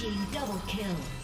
team double kill.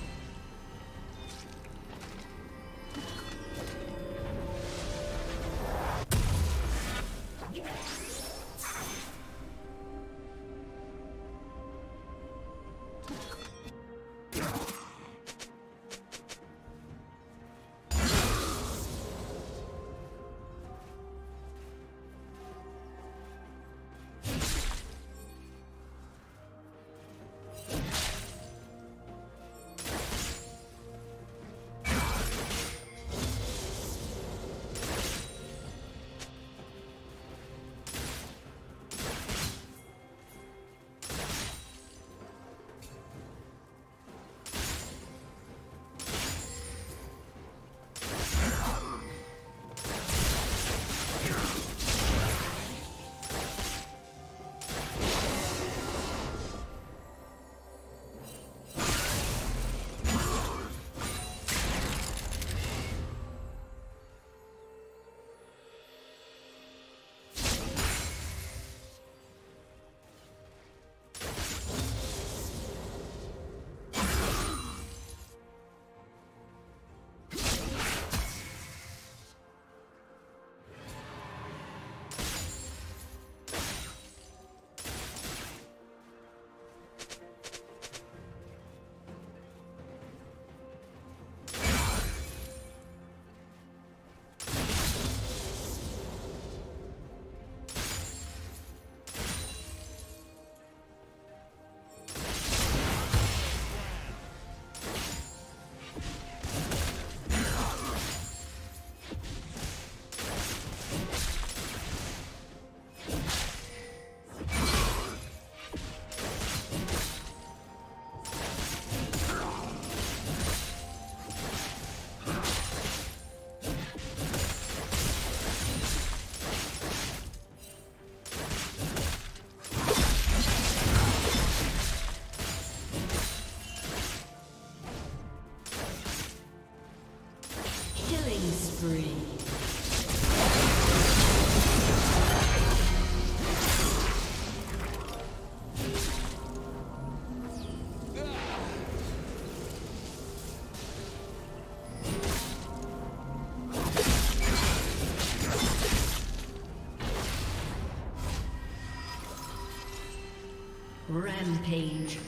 Rampage.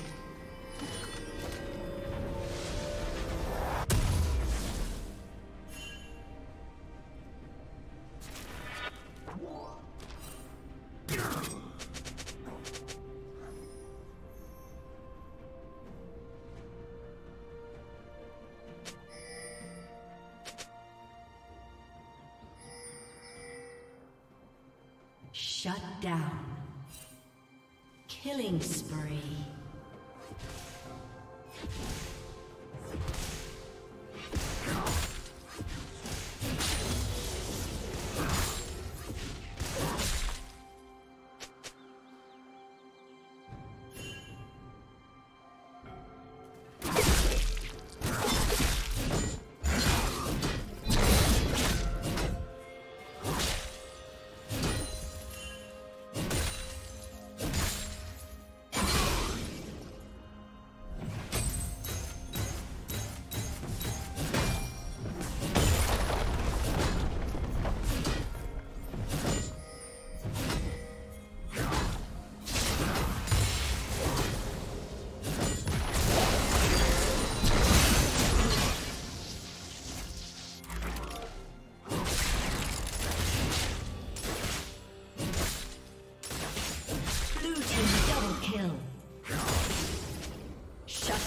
Shut down. Killing spree.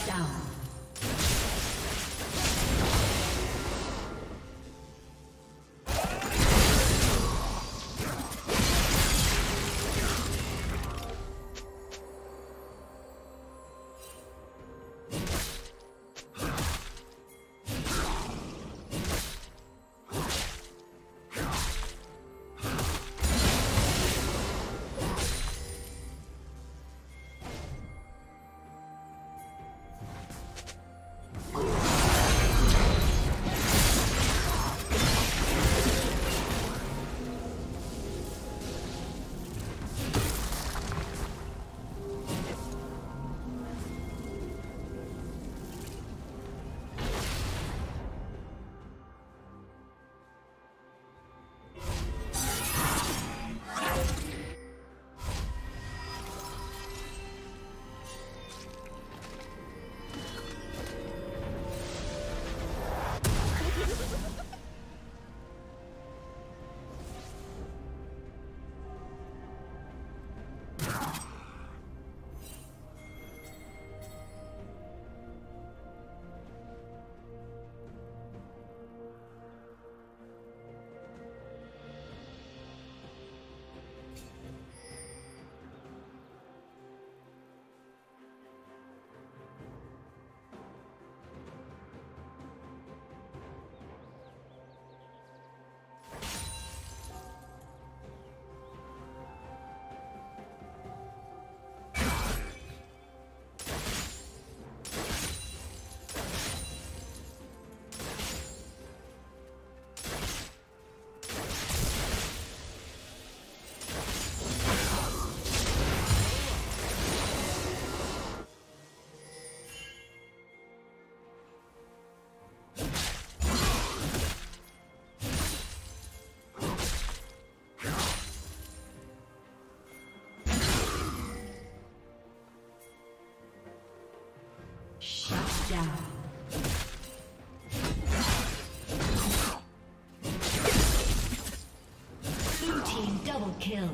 down. Double kill.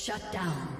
Shut down.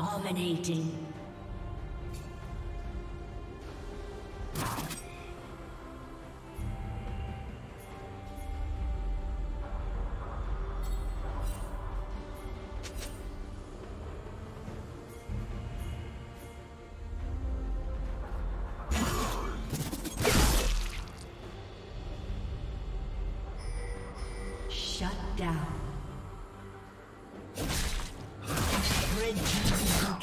Dominating.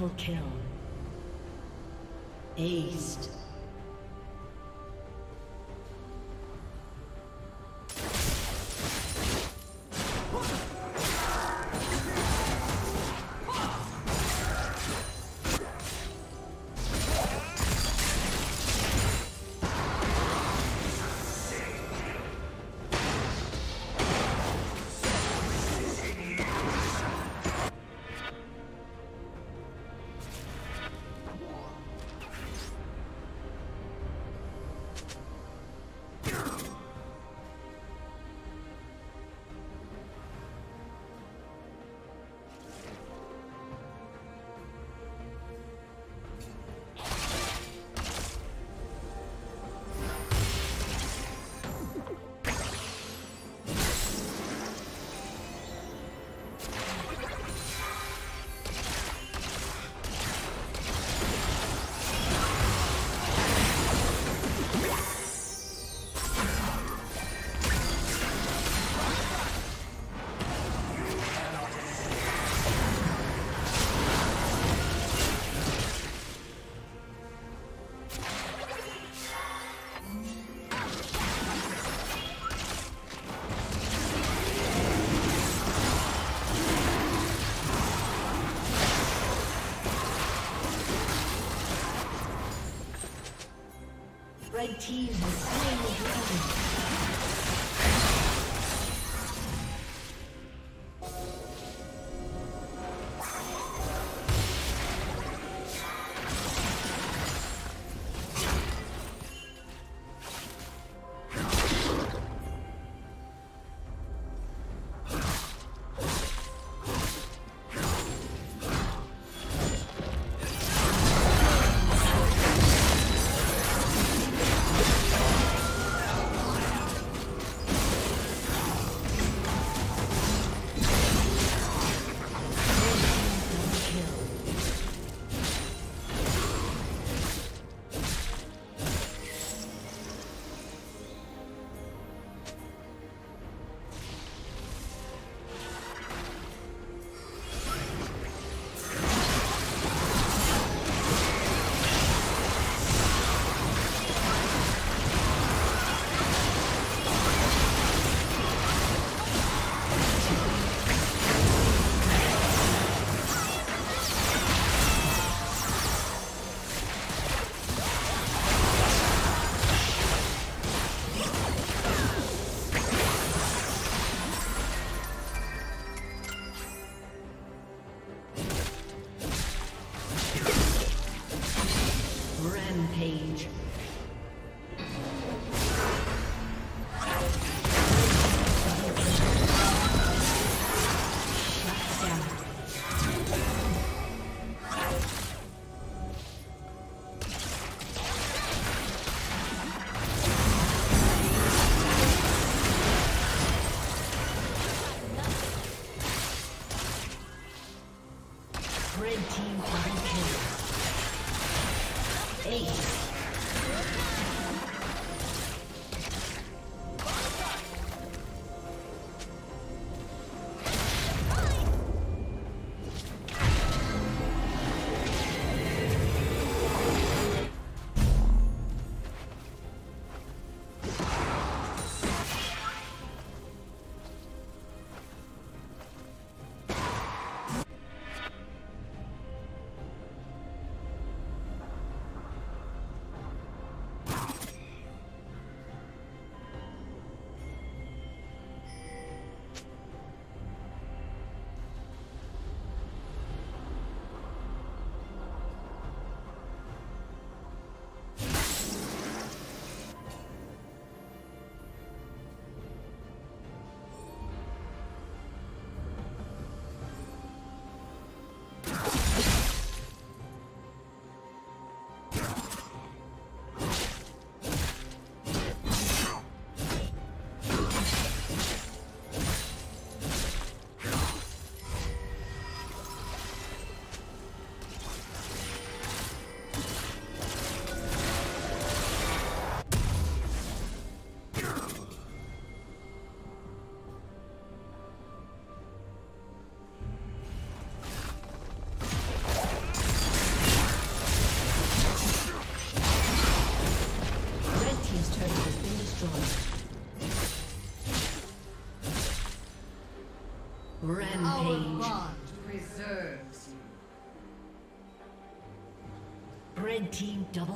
Triple kill. Aced.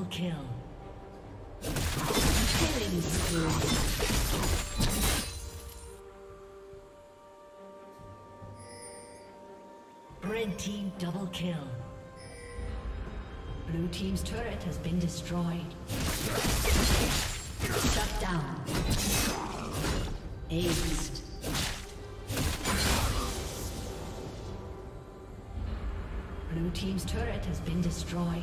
Double kill. Killing spree. Red team double kill. Blue team's turret has been destroyed. Shut down. Aced. Blue Team's turret has been destroyed.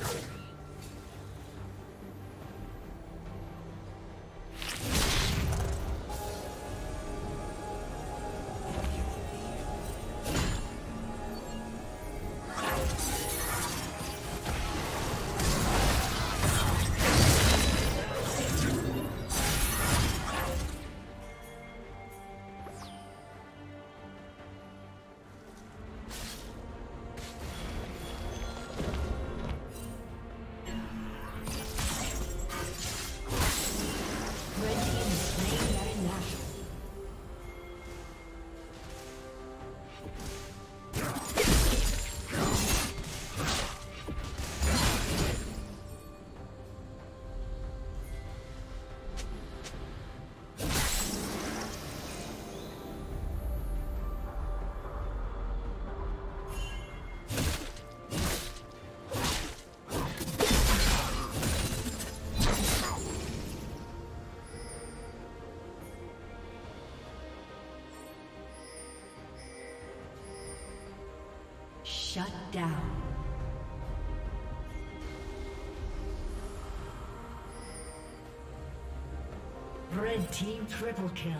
coming. Shut down. Red team triple kill.